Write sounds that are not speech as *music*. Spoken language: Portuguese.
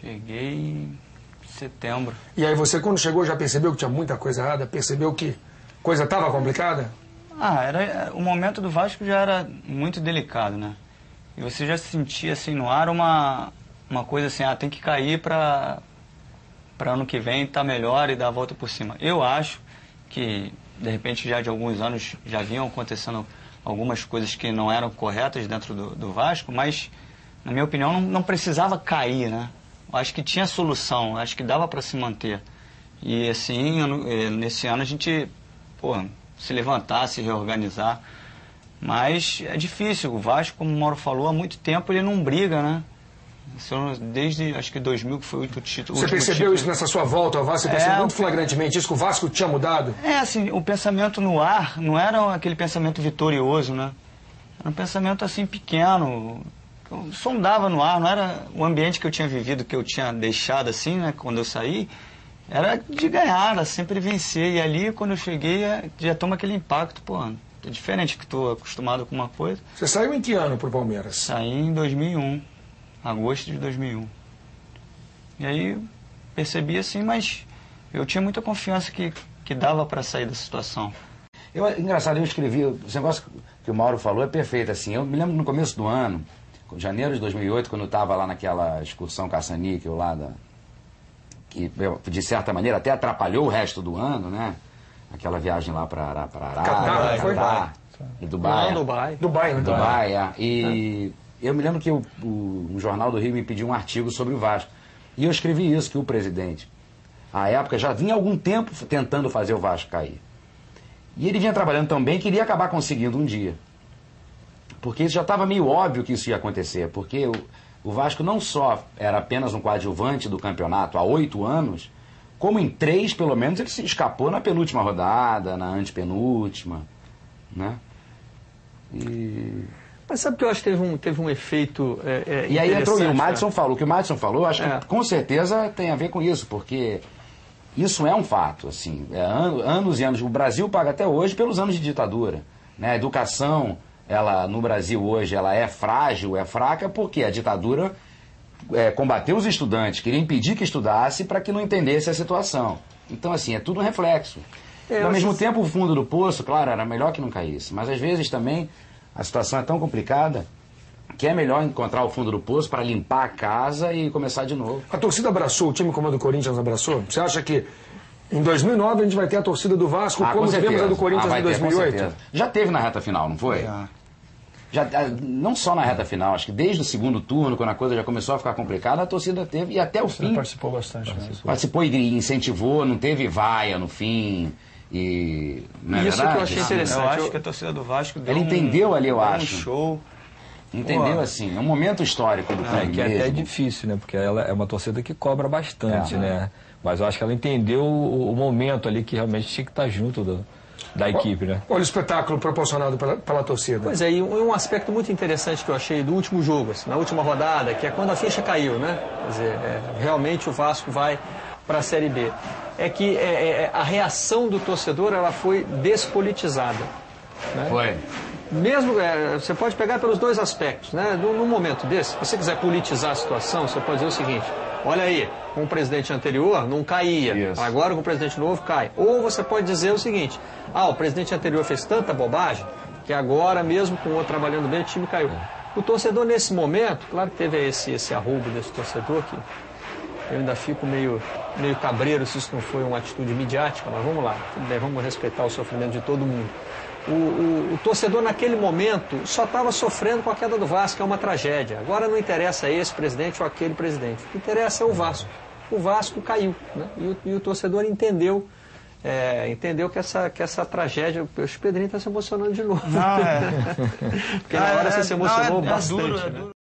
Cheguei em setembro. E aí você, quando chegou, já percebeu que tinha muita coisa errada? Percebeu que coisa estava complicada? Ah, era, o momento do Vasco já era muito delicado, né? E você já sentia assim no ar uma, uma coisa assim, ah, tem que cair para para ano que vem estar tá melhor e dar a volta por cima. Eu acho que de repente já de alguns anos já vinham acontecendo algumas coisas que não eram corretas dentro do, do Vasco, mas na minha opinião não, não precisava cair, né? Acho que tinha solução, acho que dava para se manter. E assim, eh, nesse ano a gente, pô, se levantar, se reorganizar. Mas é difícil. O Vasco, como o Mauro falou, há muito tempo ele não briga, né? Desde acho que 2000 que foi o último título. Você percebeu título. isso nessa sua volta ao Vasco? Você percebeu é, muito flagrantemente isso que o Vasco tinha mudado? É, assim, o pensamento no ar não era aquele pensamento vitorioso, né? Era um pensamento assim pequeno. Eu sondava no ar, não era o ambiente que eu tinha vivido, que eu tinha deixado assim, né, quando eu saí era de ganhar, era sempre vencer. E ali, quando eu cheguei, é, já toma aquele impacto, pô, é diferente que estou acostumado com uma coisa. Você saiu em que ano pro Palmeiras? Saí em 2001, agosto de 2001. E aí percebi assim, mas eu tinha muita confiança que, que dava para sair da situação. Eu, engraçado, eu escrevi, esse negócio que o Mauro falou é perfeito, assim, eu me lembro no começo do ano, janeiro de 2008, quando eu estava lá naquela excursão caça-níquel lá da, que de certa maneira até atrapalhou o resto do ano, né? Aquela viagem lá para Ará, Catar, foi Dubai. E Dubai. Não, Dubai. Dubai, né? Dubai, é. E é. eu me lembro que o, o, o, Jornal do Rio me pediu um artigo sobre o Vasco. E eu escrevi isso, que o presidente, à época, já vinha algum tempo tentando fazer o Vasco cair. E ele vinha trabalhando tão bem que iria acabar conseguindo um dia. Porque isso já estava meio óbvio que isso ia acontecer, porque o, o Vasco não só era apenas um coadjuvante do campeonato há oito anos, como em três, pelo menos, ele se escapou na penúltima rodada, na antepenúltima, né? E... Mas sabe que eu acho que teve um, teve um efeito é, é, E aí entrou, o Madison falou, o que o Madison falou, acho é. que com certeza tem a ver com isso, porque isso é um fato, assim, é, anos e anos, o Brasil paga até hoje pelos anos de ditadura, né? Educação, ela no Brasil hoje ela é frágil, é fraca, porque a ditadura é, combateu os estudantes, queria impedir que estudasse para que não entendesse a situação. Então, assim, é tudo um reflexo. É, Ao mesmo tempo, o fundo do poço, claro, era melhor que não caísse. Mas às vezes também a situação é tão complicada que é melhor encontrar o fundo do poço para limpar a casa e começar de novo. A torcida abraçou, o time comando do Corinthians abraçou? Você acha que em 2009 a gente vai ter a torcida do Vasco ah, como tivemos a do Corinthians ah, em 2008? Ter, Já teve na reta final, não foi? Já já, ah, não só na reta final, acho que desde o segundo turno, quando a coisa já começou a ficar complicada, a torcida teve, e até o fim. participou bastante. Participou. participou e incentivou, não teve vaia no fim. E, não é Isso verdade? que eu achei interessante. Eu acho que a torcida do Vasco deu Ele entendeu um, ali, eu acho. um show. Entendeu Pô. assim? É um momento histórico do clube. É, que é, é difícil, né? Porque ela é uma torcida que cobra bastante, é. né? Mas eu acho que ela entendeu o, o momento ali que realmente tinha que estar junto do, da equipe, né? Olha o espetáculo proporcionado pela, pela torcida. Pois é, e um, um, aspecto muito interessante que eu achei do último jogo, assim, na última rodada, que é quando a ficha caiu, né? Quer dizer, é, realmente o Vasco vai para a Série B. É que é, é, é, a reação do torcedor ela foi despolitizada. Né? Foi. Mesmo, é, você pode pegar pelos dois aspectos, né? Num, num momento desse, se você quiser politizar a situação, você pode dizer o seguinte, olha aí, com o presidente anterior não caía, Isso. agora com o presidente novo cai. Ou você pode dizer o seguinte, ah, o presidente anterior fez tanta bobagem que agora, mesmo com o outro trabalhando bem, o time caiu. O torcedor, nesse momento, claro que teve esse, esse arrobo desse torcedor que eu ainda fico meio, meio cabreiro se isso não foi uma atitude midiática, mas vamos lá, vamos respeitar o sofrimento de todo mundo. O, o, o, torcedor naquele momento só estava sofrendo com a queda do Vasco, é uma tragédia. Agora não interessa esse presidente ou aquele presidente. O que interessa é o Vasco. O Vasco caiu. Né? E, o, e o torcedor entendeu é, entendeu que essa, que essa tragédia. O Pedrinho está se emocionando de novo. É. *laughs* Porque na hora é, você se emocionou não, é, bastante. É duro, é né? duro.